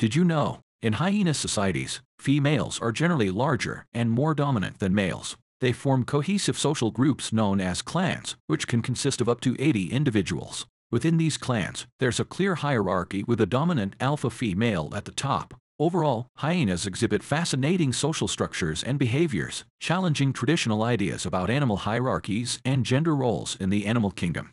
Did you know? In hyena societies, females are generally larger and more dominant than males. They form cohesive social groups known as clans, which can consist of up to 80 individuals. Within these clans, there's a clear hierarchy with a dominant alpha female at the top. Overall, hyenas exhibit fascinating social structures and behaviors, challenging traditional ideas about animal hierarchies and gender roles in the animal kingdom.